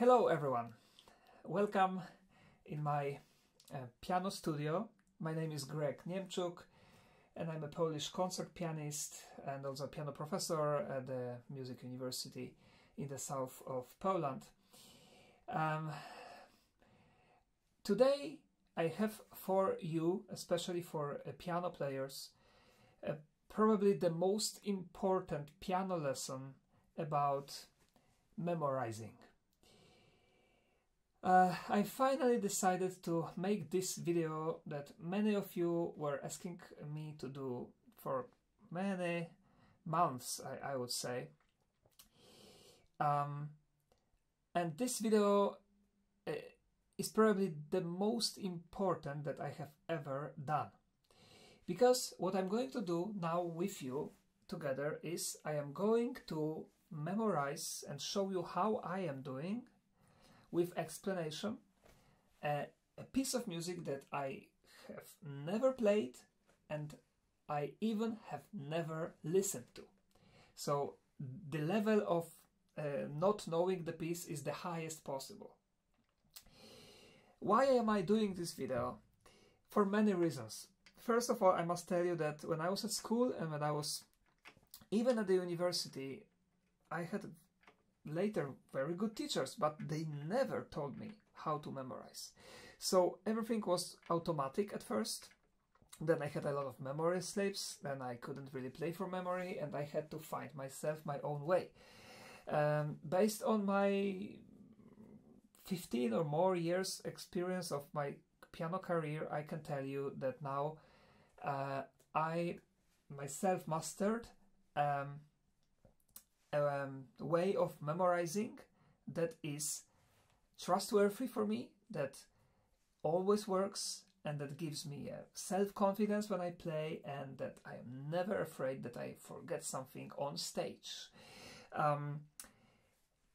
Hello everyone, welcome in my uh, piano studio. My name is Greg Niemczuk and I'm a Polish concert pianist and also a piano professor at the Music University in the south of Poland. Um, today I have for you, especially for uh, piano players, uh, probably the most important piano lesson about memorizing. Uh, I finally decided to make this video that many of you were asking me to do for many months, I, I would say. Um, and this video uh, is probably the most important that I have ever done. Because what I'm going to do now with you together is I am going to memorize and show you how I am doing with explanation uh, a piece of music that I have never played and I even have never listened to. So the level of uh, not knowing the piece is the highest possible. Why am I doing this video? For many reasons. First of all, I must tell you that when I was at school and when I was even at the university, I had later very good teachers, but they never told me how to memorize. So everything was automatic at first. Then I had a lot of memory slips, then I couldn't really play for memory, and I had to find myself my own way. Um, based on my 15 or more years experience of my piano career, I can tell you that now uh, I myself mastered um, um, way of memorizing that is trustworthy for me, that always works, and that gives me a self-confidence when I play, and that I am never afraid that I forget something on stage. Um,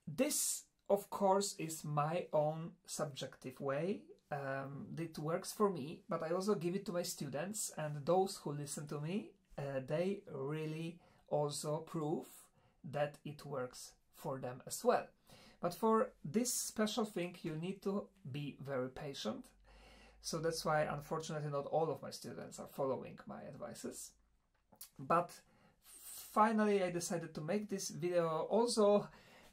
this, of course, is my own subjective way. Um, it works for me, but I also give it to my students, and those who listen to me, uh, they really also prove that it works for them as well. But for this special thing, you need to be very patient. So that's why, unfortunately, not all of my students are following my advices. But finally, I decided to make this video also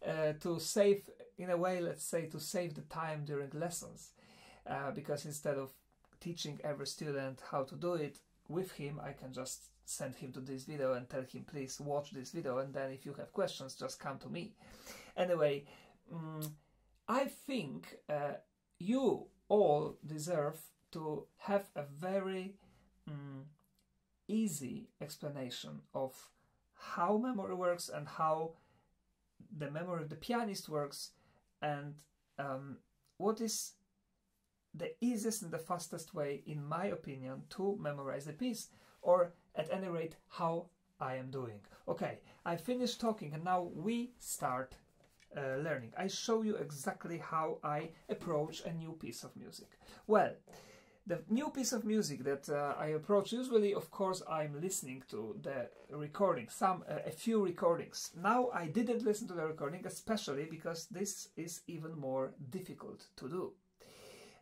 uh, to save, in a way, let's say, to save the time during lessons. Uh, because instead of teaching every student how to do it with him, I can just send him to this video and tell him please watch this video and then if you have questions just come to me. Anyway um, i think uh, you all deserve to have a very um, easy explanation of how memory works and how the memory of the pianist works and um, what is the easiest and the fastest way, in my opinion, to memorize a piece, or at any rate, how I am doing. Okay, I finished talking and now we start uh, learning. I show you exactly how I approach a new piece of music. Well, the new piece of music that uh, I approach, usually, of course, I'm listening to the recording, some, uh, a few recordings. Now I didn't listen to the recording, especially because this is even more difficult to do.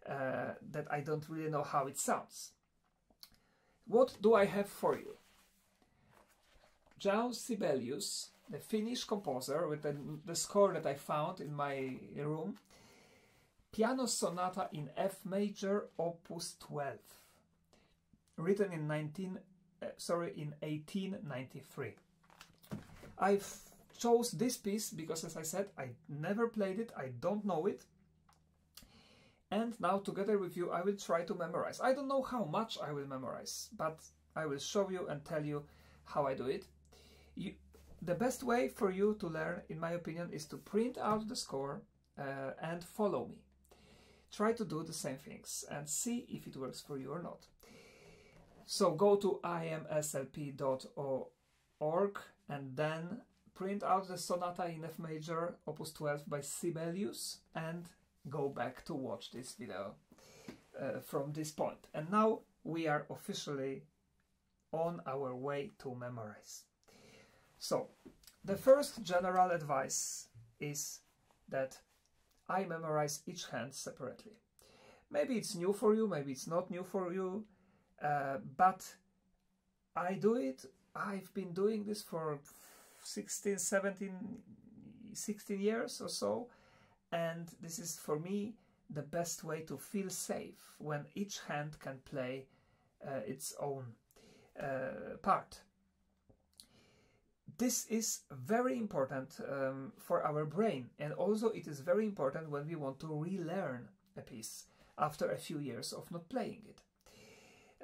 Uh, that I don't really know how it sounds. What do I have for you? Jan Sibelius, the Finnish composer with the, the score that I found in my room, Piano Sonata in F major, Opus 12, written in 19, uh, sorry, in 1893. I chose this piece because, as I said, I never played it, I don't know it, and now together with you I will try to memorize. I don't know how much I will memorize, but I will show you and tell you how I do it. You, the best way for you to learn, in my opinion, is to print out the score uh, and follow me. Try to do the same things and see if it works for you or not. So go to imslp.org and then print out the Sonata in F major, opus 12 by Sibelius and go back to watch this video uh, from this point. And now we are officially on our way to memorize. So, the first general advice is that I memorize each hand separately. Maybe it's new for you, maybe it's not new for you, uh, but I do it. I've been doing this for 16, 17, 16 years or so, and this is for me the best way to feel safe when each hand can play uh, its own uh, part. This is very important um, for our brain, and also it is very important when we want to relearn a piece after a few years of not playing it.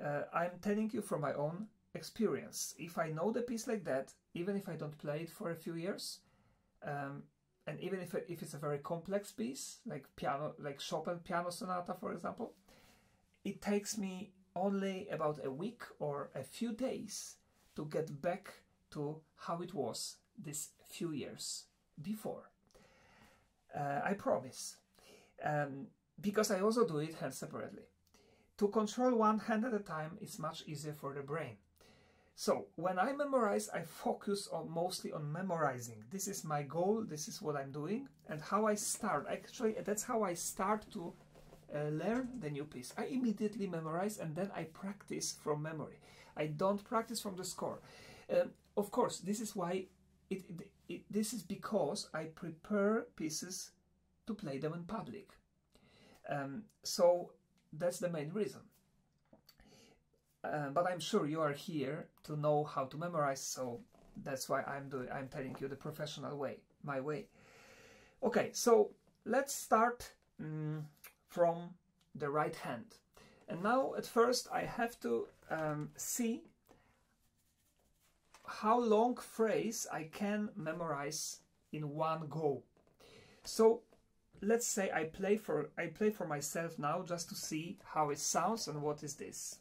Uh, I'm telling you from my own experience. If I know the piece like that, even if I don't play it for a few years, um, and even if, if it's a very complex piece, like piano, like Chopin Piano Sonata, for example, it takes me only about a week or a few days to get back to how it was this few years before. Uh, I promise. Um, because I also do it hand separately. To control one hand at a time is much easier for the brain. So when I memorize, I focus on mostly on memorizing. This is my goal. This is what I'm doing and how I start. Actually, that's how I start to uh, learn the new piece. I immediately memorize and then I practice from memory. I don't practice from the score. Uh, of course, this is why it, it, it, this is because I prepare pieces to play them in public. Um, so that's the main reason. Uh, but I'm sure you are here to know how to memorize, so that's why I'm doing. I'm telling you the professional way, my way. Okay, so let's start um, from the right hand. And now, at first, I have to um, see how long phrase I can memorize in one go. So let's say I play for I play for myself now just to see how it sounds and what is this.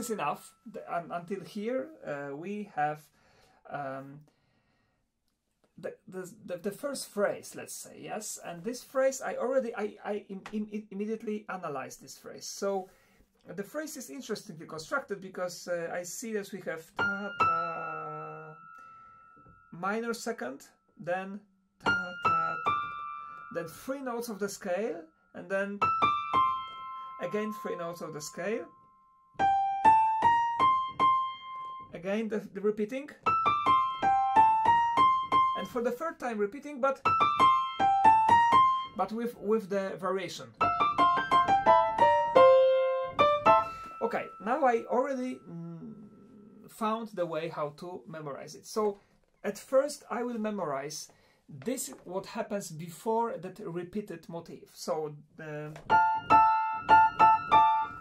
Is enough. Um, until here, uh, we have um, the, the, the, first phrase, let's say, yes? And this phrase, I already, I, I Im, Im, immediately analyzed this phrase. So the phrase is interestingly constructed because uh, I see that we have ta ta minor second, then ta ta, then three notes of the scale, and then again three notes of the scale. Again the, the repeating. And for the third time repeating but but with with the variation. Okay now I already mm, found the way how to memorize it. So at first I will memorize this what happens before that repeated motif. So the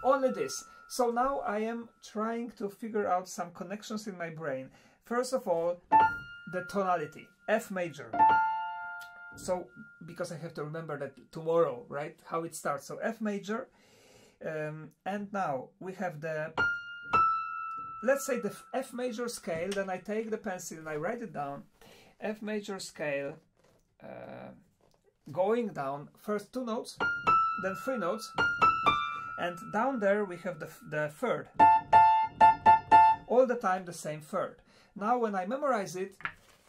only this so now I am trying to figure out some connections in my brain first of all the tonality F major. So, because I have to remember that tomorrow, right, how it starts. So F major, um, and now we have the, let's say the F major scale, then I take the pencil and I write it down. F major scale, uh, going down, first two notes, then three notes, and down there we have the, the third. All the time the same third. Now when I memorize it,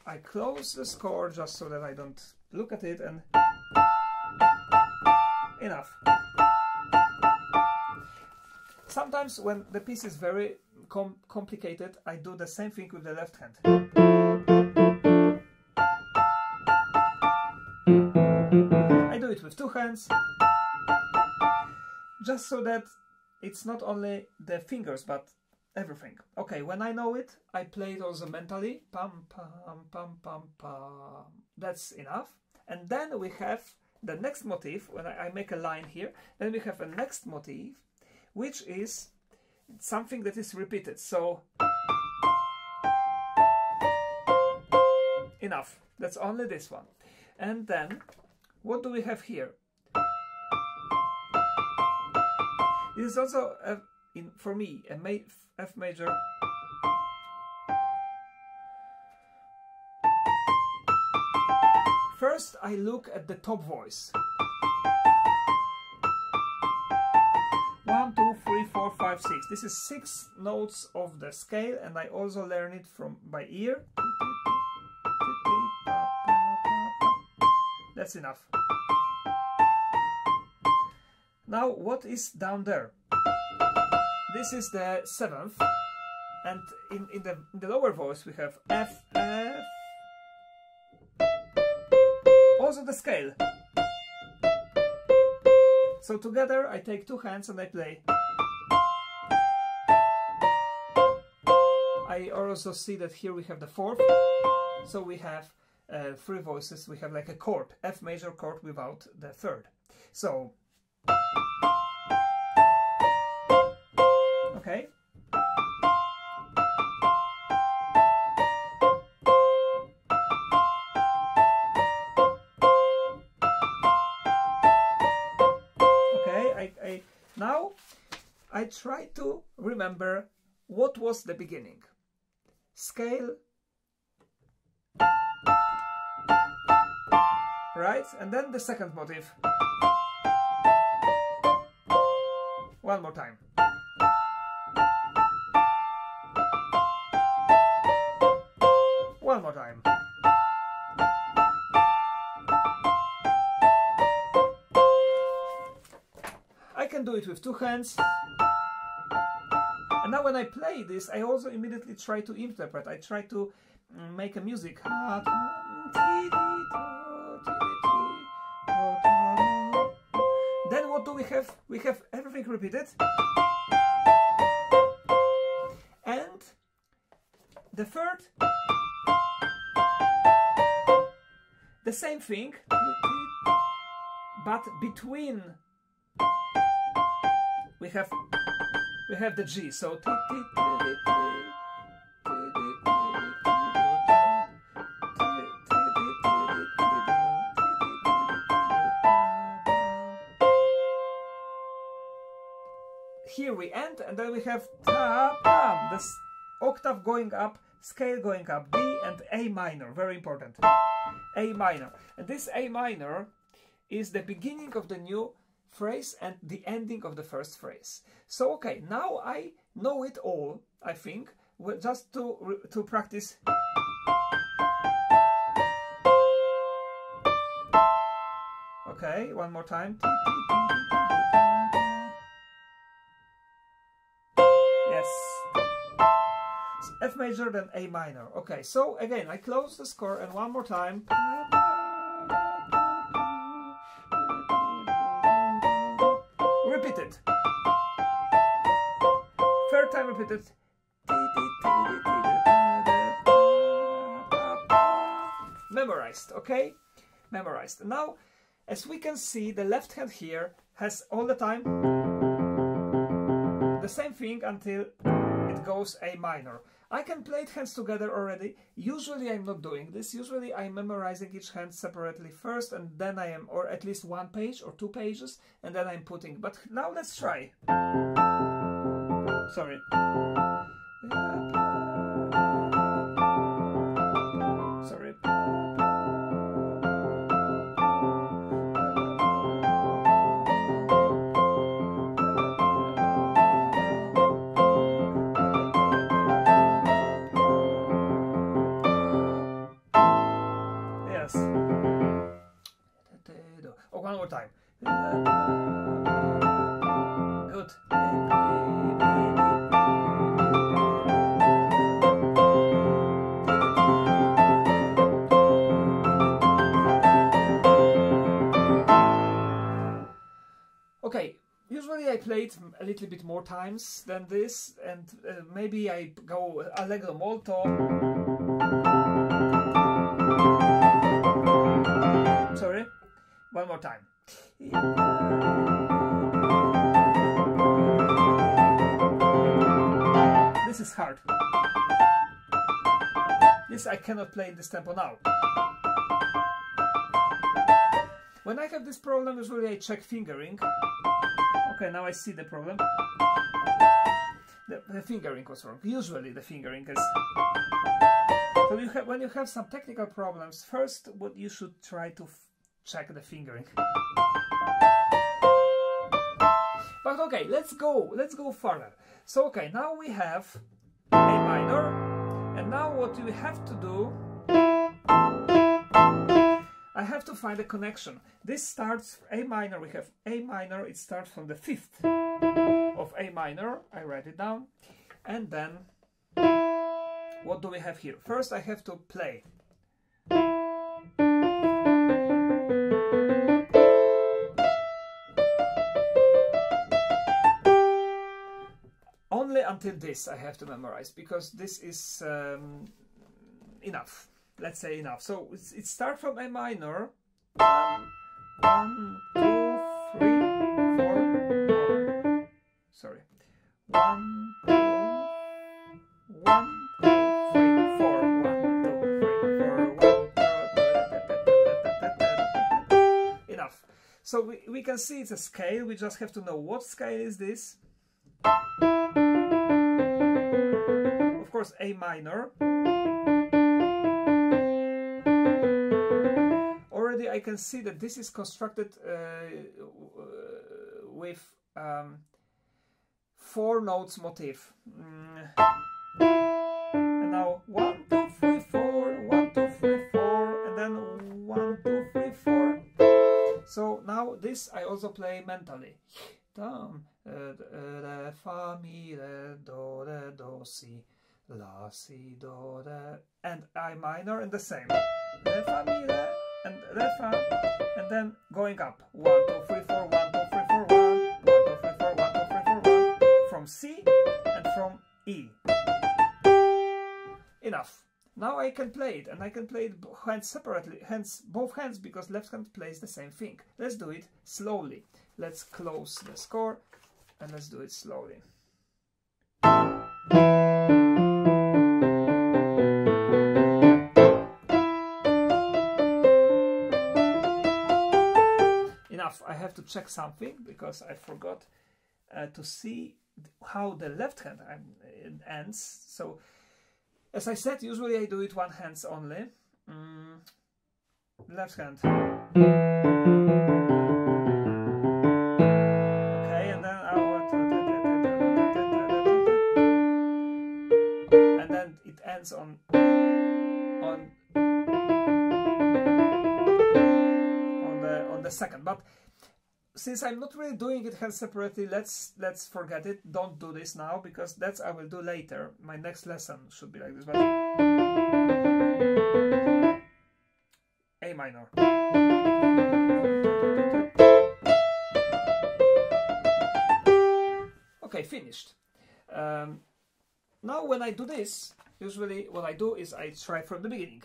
I close the score just so that I don't look at it and enough. Sometimes when the piece is very com complicated, I do the same thing with the left hand. I do it with two hands, just so that it's not only the fingers, but everything. Okay, when I know it, I play it also mentally. Pam, pam, pam, pam, pam. That's enough. And then we have the next motif, when I, I make a line here, then we have a next motif, which is something that is repeated. So, enough. That's only this one. And then, what do we have here? This is also a in for me a ma F major First, I look at the top voice. One, two, three, four, five, six. This is six notes of the scale, and I also learn it from by ear. That's enough. Now, what is down there? This is the seventh, and in, in, the, in the lower voice we have F, F, also the scale. So together I take two hands and I play. I also see that here we have the fourth, so we have uh, three voices, we have like a chord, F major chord without the third. So, try to remember what was the beginning. Scale, right? And then the second motive. One more time. One more time. I can do it with two hands. And now when I play this, I also immediately try to interpret. I try to mm, make a music. Then what do we have? We have everything repeated. And the third, the same thing, but between we have we have the G. So here we end and then we have ta pam this octave going up scale going up D and A minor very important A minor and this A minor is the beginning of the new phrase and the ending of the first phrase. So okay, now I know it all, I think, just to, to practice. Okay, one more time. Yes. F major then A minor. Okay, so again, I close the score and one more time. Repeated. Memorized, okay? Memorized. Now, as we can see, the left hand here has all the time the same thing until it goes A minor. I can play it hands together already. Usually I'm not doing this. Usually I'm memorizing each hand separately first and then I am, or at least one page or two pages, and then I'm putting. But now let's try. Sorry. played little bit more times than this and uh, maybe I go allegro molto. Sorry one more time. This is hard. This I cannot play in this tempo now when I have this problem usually I check fingering Okay, now I see the problem. The, the fingering was wrong. Usually the fingering is... So you have, when you have some technical problems, first what you should try to check the fingering. But okay, let's go, let's go further. So okay, now we have A minor, and now what we have to do, I have to find a connection. This starts A minor, we have A minor, it starts from the fifth of A minor, I write it down, and then what do we have here? First I have to play. Only until this I have to memorize because this is um, enough. Let's say enough. So it starts from A minor. One, two, three, four, four. Sorry. One, two, one, So we, we can see it's a scale, we just have to know what scale is this. Of course A minor. I can see that this is constructed uh, with um, four notes motif. Mm. And now one, two, three, four, one, two, three, four, and then one, two, three, four. So now this I also play mentally. Dum, re, fa, mi, re, do, re, do, si, la, si, do, re, and I minor and the same. Re, fa, mi, re, and re, fa, and then going up. One, two, three, four, one, two, three, four, one, one, two, three, four, one, two, three, four, one, from C and from E. Enough. Now I can play it, and I can play it hands separately, hands both hands, because left hand plays the same thing. Let's do it slowly. Let's close the score, and let's do it slowly. Enough, I have to check something, because I forgot uh, to see how the left hand um, ends. So as I said, usually I do it one hands only. Mm, left hand. Okay, and then and then it ends on since I'm not really doing it hand separately, let's let's forget it. Don't do this now because that's I will do later. My next lesson should be like this. But A minor. Okay, finished. Um, now when I do this, usually what I do is I try from the beginning.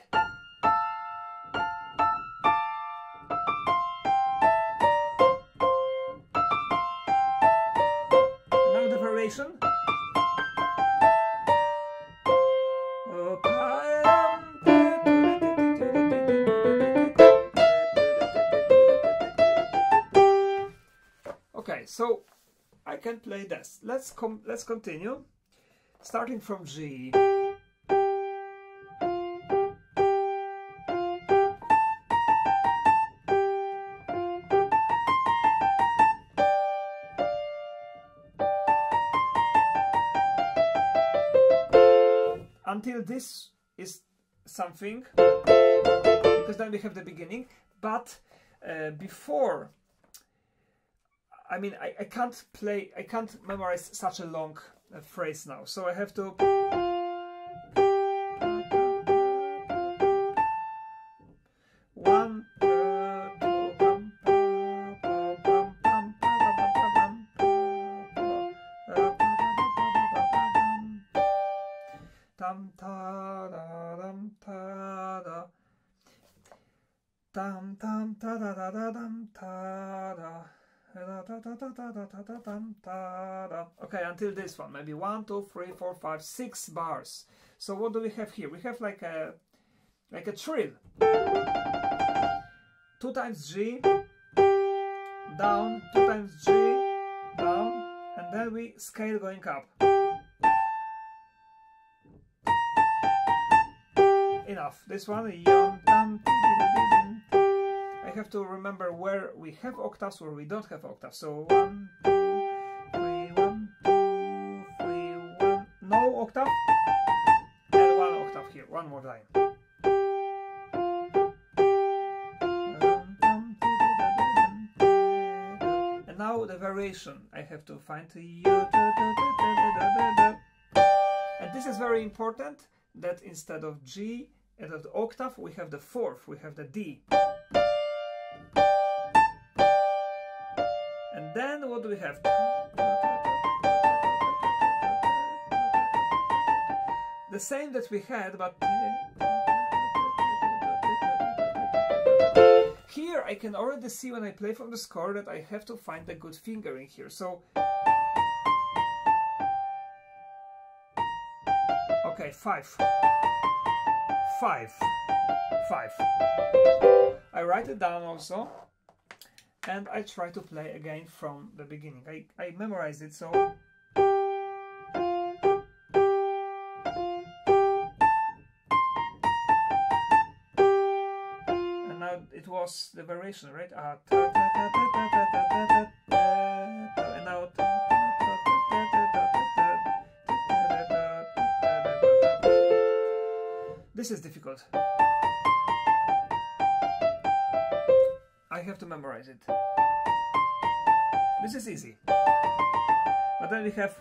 Play this. Let's let's continue. Starting from G. until this is something because then we have the beginning but uh, before I mean I, I can't play I can't memorize such a long uh, phrase now so I have to this one, maybe one, two, three, four, five, six bars. So what do we have here? We have like a like a trill. Two times G, down, two times G, down, and then we scale going up. enough. This one, I have to remember where we have octaves, where we don't have octaves. So one, octave, and one octave here. One more time. And now the variation. I have to find and this is very important that instead of G and of the octave we have the fourth, we have the D. And then what do we have? The same that we had, but here I can already see when I play from the score that I have to find a good fingering here. So Okay, five. Five. Five. I write it down also and I try to play again from the beginning. I, I memorize it so it was the variation, right? Uh, and now this is difficult. I have to memorize it. This is easy. But then we have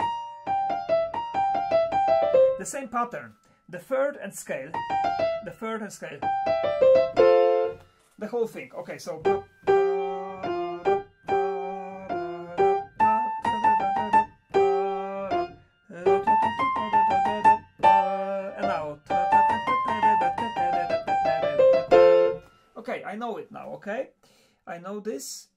the same pattern. The third and scale. The third and scale. The whole thing. Okay, so and now Okay, I know it now, okay? I know this.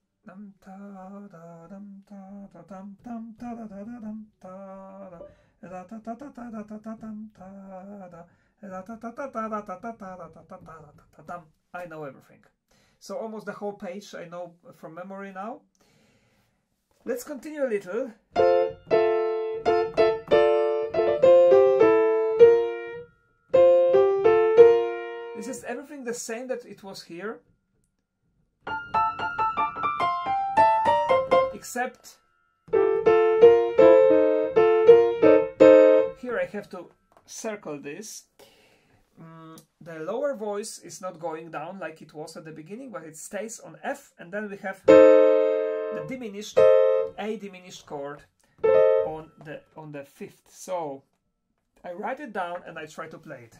I know everything. So almost the whole page I know from memory now. Let's continue a little. This is everything the same that it was here. Except here I have to circle this. The lower voice is not going down like it was at the beginning, but it stays on F and then we have the diminished A diminished chord on the on the fifth. So I write it down and I try to play it.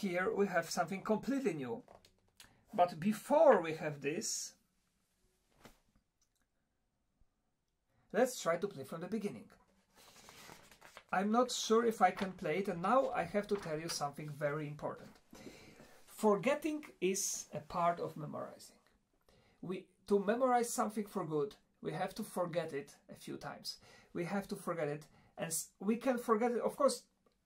Here, we have something completely new. But before we have this, let's try to play from the beginning. I'm not sure if I can play it, and now I have to tell you something very important. Forgetting is a part of memorizing. We to memorize something for good, we have to forget it a few times. We have to forget it, and we can forget it. Of course,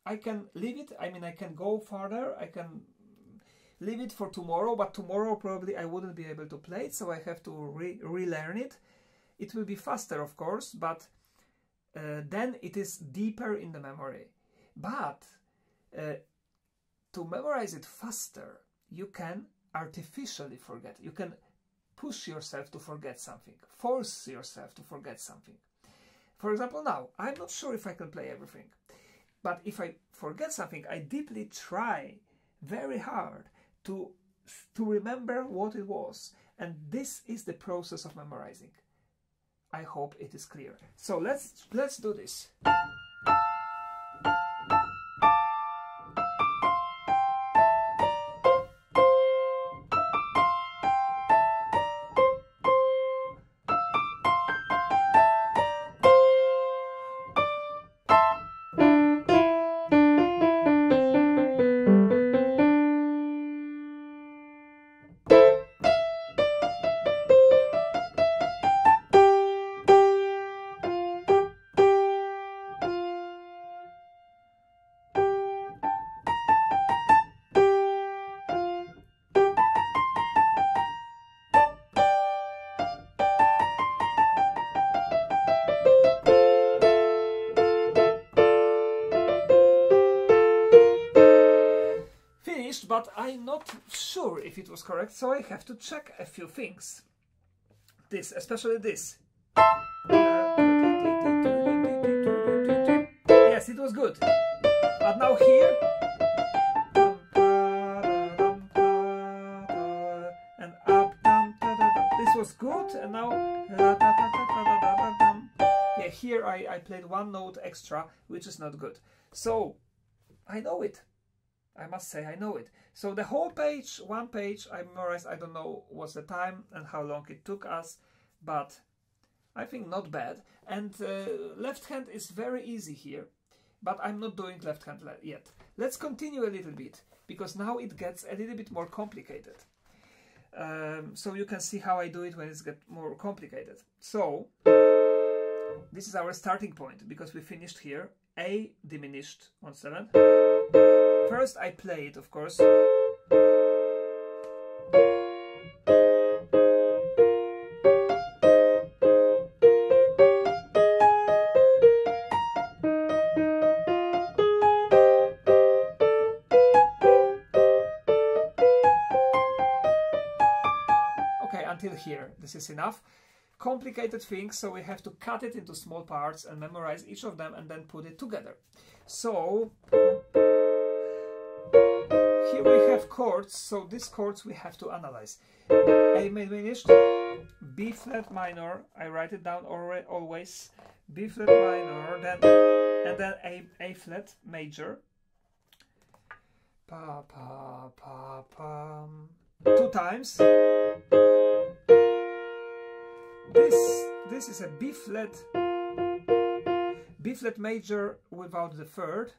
I can leave it. I mean, I can go further. I can leave it for tomorrow, but tomorrow probably I wouldn't be able to play it, so I have to re- relearn it. It will be faster, of course, but uh, then it is deeper in the memory. But uh, to memorize it faster, you can artificially forget. You can push yourself to forget something, force yourself to forget something. For example, now, I'm not sure if I can play everything, but if I forget something, I deeply try very hard to, to remember what it was. And this is the process of memorizing. I hope it is clear. So let's let's do this. If it was correct, so I have to check a few things. This, especially this. Yes, it was good. But now here. And up. This was good, and now. Yeah, here I, I played one note extra, which is not good. So, I know it. I must say I know it. So the whole page, one page, I memorized, I don't know what's the time and how long it took us, but I think not bad. And uh, left hand is very easy here, but I'm not doing left hand yet. Let's continue a little bit, because now it gets a little bit more complicated. Um, so you can see how I do it when it's get more complicated. So, this is our starting point, because we finished here, A diminished on 7, First I play it, of course. Okay, until here, this is enough complicated things, so we have to cut it into small parts and memorize each of them and then put it together. So, have chords, so these chords we have to analyze. A diminished, B flat minor, I write it down already always, B flat minor, then and then A, A flat major. Pa, pa, pa, pa. Um, two times. This, this is a B flat, B flat major without the third,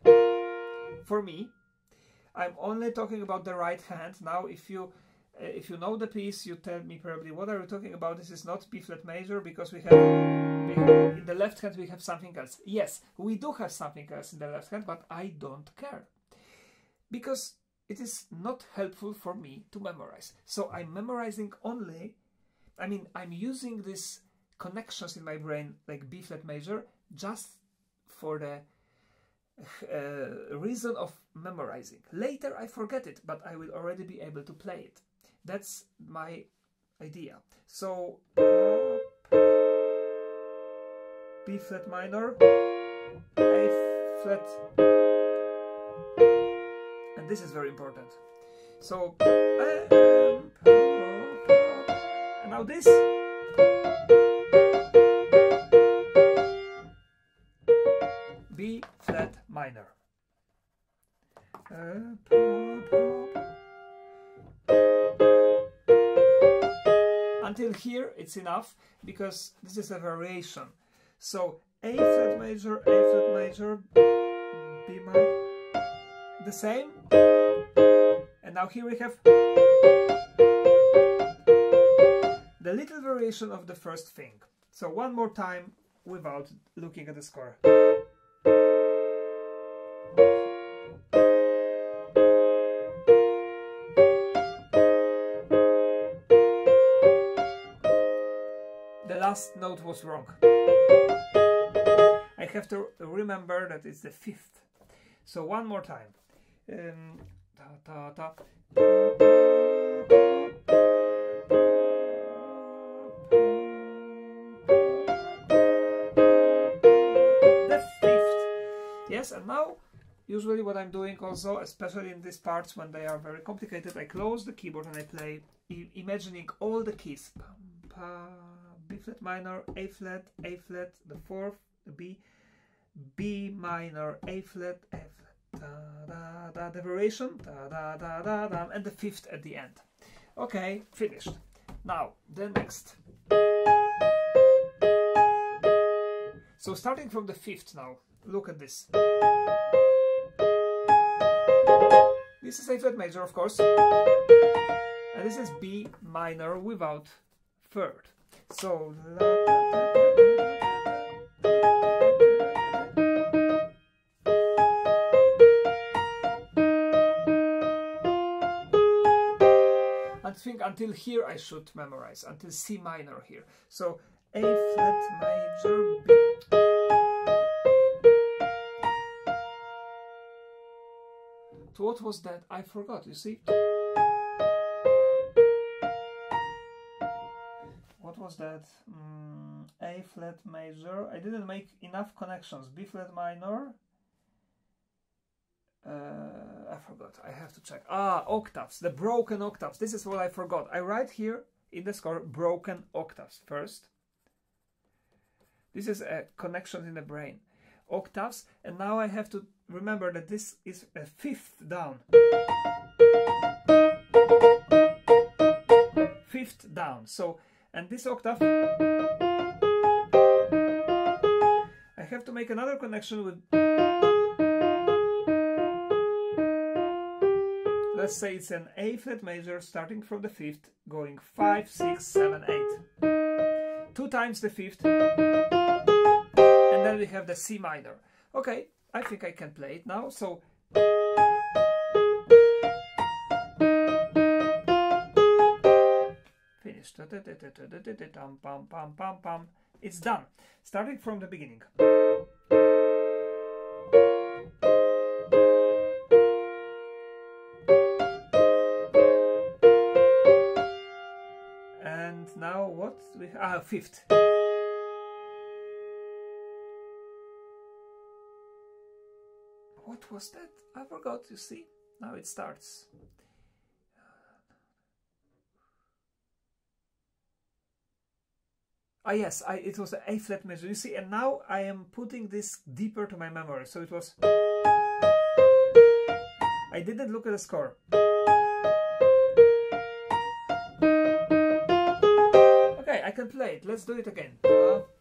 for me. I'm only talking about the right hand. Now, if you uh, if you know the piece, you tell me probably what are you talking about. This is not B flat major because we have in the left hand we have something else. Yes, we do have something else in the left hand, but I don't care because it is not helpful for me to memorize. So I'm memorizing only. I mean, I'm using these connections in my brain like B flat major just for the uh, reason of memorizing. Later I forget it, but I will already be able to play it. That's my idea. So B flat minor, A flat, and this is very important. So and now this. B flat minor. Uh, Until here it's enough because this is a variation. So A flat major, A flat major, B minor, the same. And now here we have the little variation of the first thing. So one more time without looking at the score. The last note was wrong. I have to remember that it's the fifth. So one more time. Um, ta, ta, ta. yes and now usually what I'm doing also especially in these parts when they are very complicated I close the keyboard and I play imagining all the keys. B flat minor A flat A flat the fourth B B minor A flat A flat da, da, da, the variation da, da, da, da, da, and the fifth at the end. Okay finished. Now the next. So starting from the fifth now look at this. This is A flat major, of course, and this is B minor without third. So, I think until here I should memorize, until C minor here. So, A flat major, B. What, was that? I forgot, you see? What was that? Mm, A flat major. I didn't make enough connections. B flat minor. Uh, I forgot. I have to check. Ah, octaves. The broken octaves. This is what I forgot. I write here in the score broken octaves first. This is a connection in the brain. Octaves. And now I have to remember that this is a fifth down. Fifth down. So, and this octave, I have to make another connection with, let's say it's an A flat major starting from the fifth, going five, six, seven, eight. Two times the fifth, then we have the C minor. Okay, I think I can play it now. So finished. It's done. Starting from the beginning. And now what? We ah fifth. What was that? I forgot, you see? Now it starts. Ah yes, I, it was an A flat major. You see, and now I am putting this deeper to my memory. So it was. I didn't look at the score. Okay, I can play it. Let's do it again. Ready.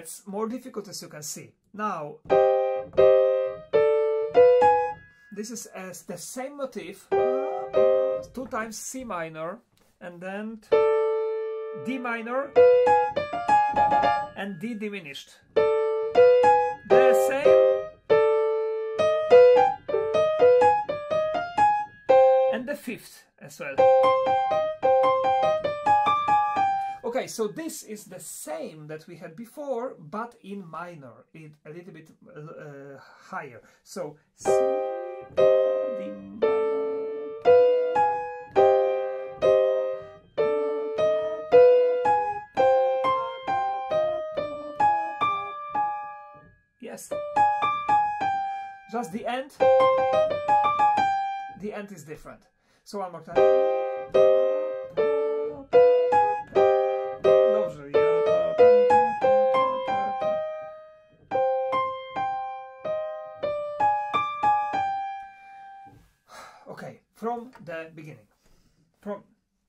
Gets more difficult as you can see. Now, this is as the same motif, two times C minor, and then D minor, and D diminished. The same, and the fifth as well. Okay, so this is the same that we had before, but in minor, it a little bit uh, higher. So minor. Yes. Just the end. The end is different. So one more time. The beginning. From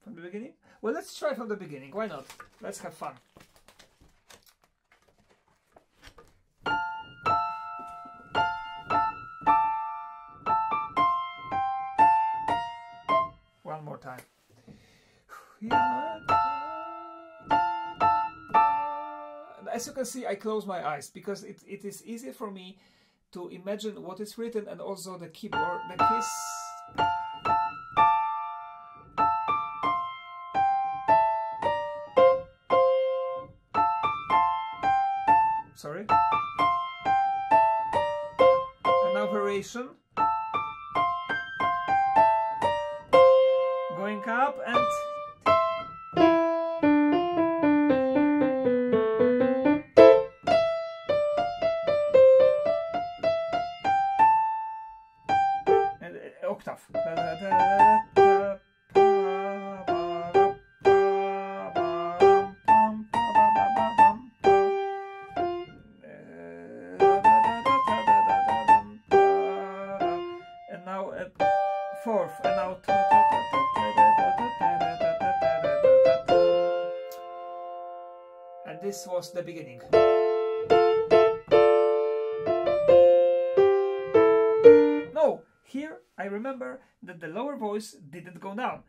from the beginning? Well, let's try from the beginning. Why not? Let's have fun. One more time. As you can see, I close my eyes because it, it is easy for me to imagine what is written and also the keyboard, the keys. And this was the beginning. No, here I remember that the lower voice didn't go down.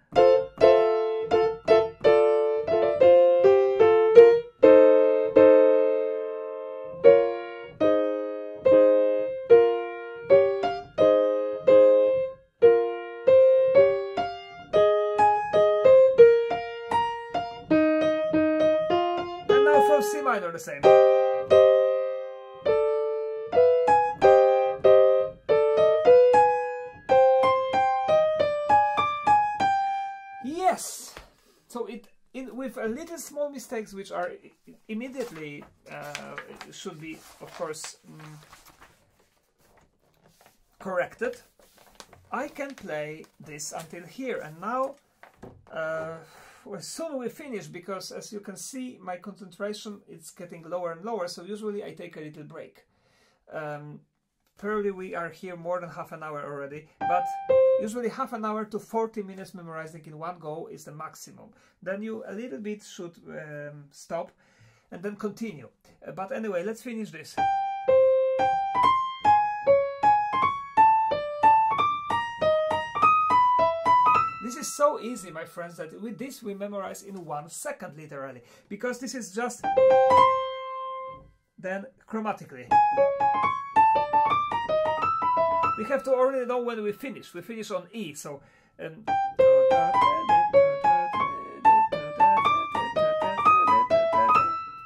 Mistakes which are immediately uh, should be of course um, corrected I can play this until here. And now uh, well, soon we finish because as you can see my concentration is getting lower and lower. So usually I take a little break. Um, probably we are here more than half an hour already but usually half an hour to 40 minutes memorizing in one go is the maximum. Then you a little bit should um, stop and then continue. Uh, but anyway let's finish this. This is so easy, my friends, that with this we memorize in one second, literally, because this is just then chromatically. We have to already know when we finish. We finish on E, so. Um,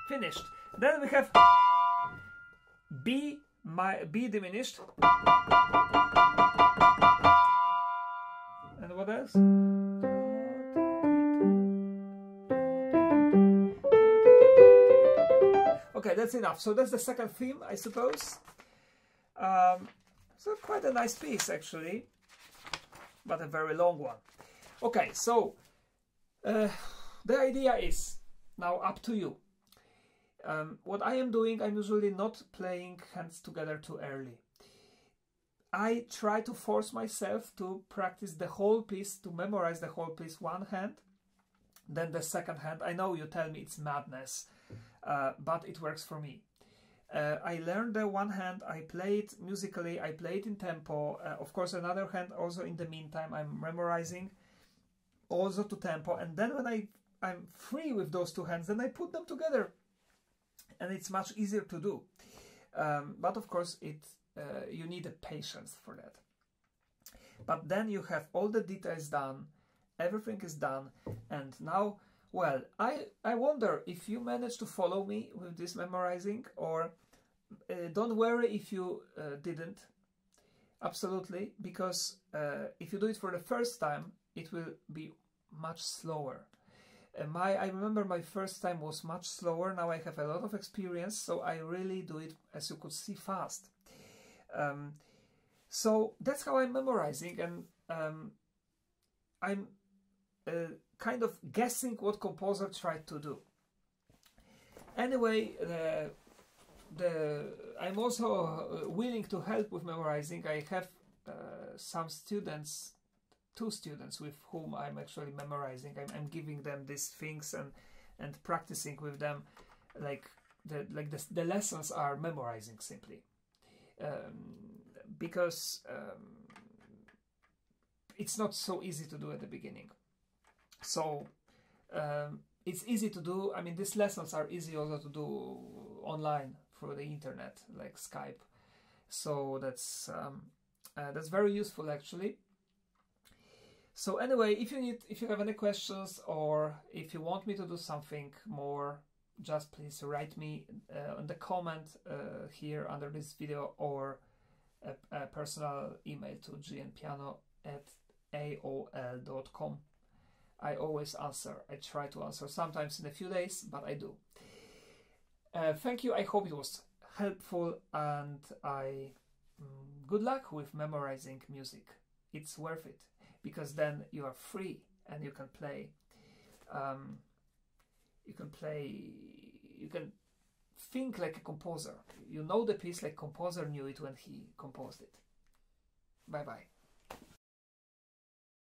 finished. Then we have B, my B diminished. And what else? Okay, that's enough. So that's the second theme, I suppose. Um, so quite a nice piece, actually, but a very long one. Okay, so uh, the idea is now up to you. Um, what I am doing, I'm usually not playing hands together too early. I try to force myself to practice the whole piece, to memorize the whole piece one hand, then the second hand. I know you tell me it's madness, uh, but it works for me. Uh, I learned the one hand, I played musically, I played in tempo. Uh, of course, another hand also in the meantime, I'm memorizing also to tempo. And then when I, I'm free with those two hands, then I put them together and it's much easier to do. Um, but of course, it uh, you need a patience for that. But then you have all the details done, everything is done, and now, well, I, I wonder if you managed to follow me with this memorizing, or uh, don't worry if you uh, didn't. Absolutely, because uh, if you do it for the first time, it will be much slower. Uh, my I remember my first time was much slower. Now I have a lot of experience, so I really do it, as you could see, fast. Um, so that's how I'm memorizing, and um, I'm uh, kind of guessing what composer tried to do. Anyway, the, the I'm also uh, willing to help with memorizing. I have uh, some students, two students with whom I'm actually memorizing. I'm, I'm giving them these things and and practicing with them, like the like the, the lessons are memorizing simply um, because um, it's not so easy to do at the beginning. So um, it's easy to do. I mean, these lessons are easy also to do online through the internet, like Skype. So that's um, uh, that's very useful actually. So anyway, if you need, if you have any questions or if you want me to do something more just please write me uh, on the comment uh, here under this video or a, a personal email to gnpiano at aol.com. I always answer. I try to answer sometimes in a few days, but I do. Uh, thank you. I hope it was helpful and I mm, good luck with memorizing music. It's worth it because then you are free and you can play. Um, you can play you can think like a composer you know the piece like composer knew it when he composed it bye bye